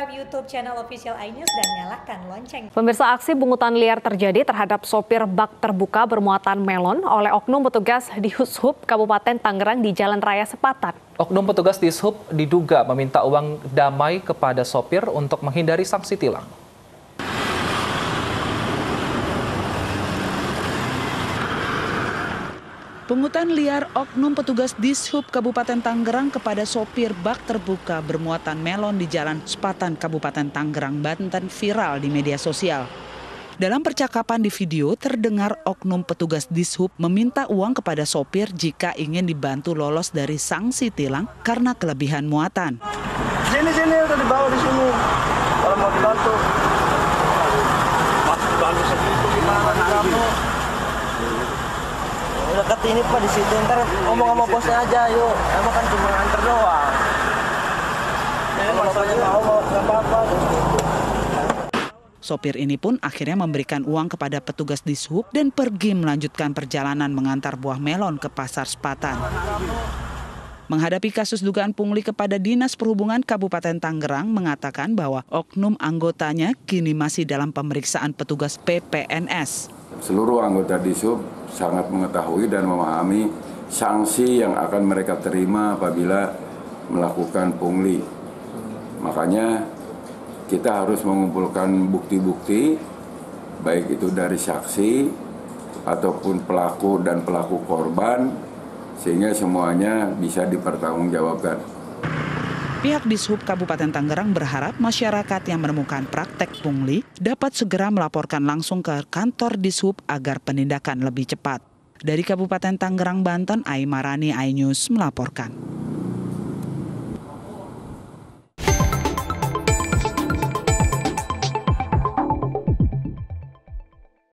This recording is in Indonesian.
subscribe YouTube channel official iNews dan nyalakan lonceng. Pemirsa aksi bungutan liar terjadi terhadap sopir bak terbuka bermuatan melon oleh oknum petugas di Hushub Kabupaten Tangerang di Jalan Raya Sepatan. Oknum petugas di Hub diduga meminta uang damai kepada sopir untuk menghindari sanksi tilang. Pungutan liar oknum petugas Dishub Kabupaten Tangerang kepada sopir bak terbuka bermuatan melon di Jalan Sepatan Kabupaten Tangerang, Banten viral di media sosial. Dalam percakapan di video terdengar oknum petugas Dishub meminta uang kepada sopir jika ingin dibantu lolos dari sanksi tilang karena kelebihan muatan. Sini sini udah dibawa di sini. Kalau mau dibantu. Dekat ini pak di situ ntar ngomong sama bosnya aja yuk. Emang kan cuma antar doang. Kalau bapaknya mau mau nggak apa-apa. Sopir ini pun akhirnya memberikan uang kepada petugas Dishub dan pergi melanjutkan perjalanan mengantar buah melon ke Pasar Sepatan. Menghadapi kasus dugaan pungli kepada Dinas Perhubungan Kabupaten Tangerang mengatakan bahwa oknum anggotanya kini masih dalam pemeriksaan petugas PPNS. Seluruh anggota Dishub sangat mengetahui dan memahami sanksi yang akan mereka terima apabila melakukan pungli. Makanya kita harus mengumpulkan bukti-bukti baik itu dari saksi ataupun pelaku dan pelaku korban sehingga semuanya bisa dipertanggungjawabkan. Pihak Dishub Kabupaten Tangerang berharap masyarakat yang menemukan praktek pungli dapat segera melaporkan langsung ke kantor Dishub agar penindakan lebih cepat. Dari Kabupaten Tangerang, Banten, Aimarani, iNews melaporkan.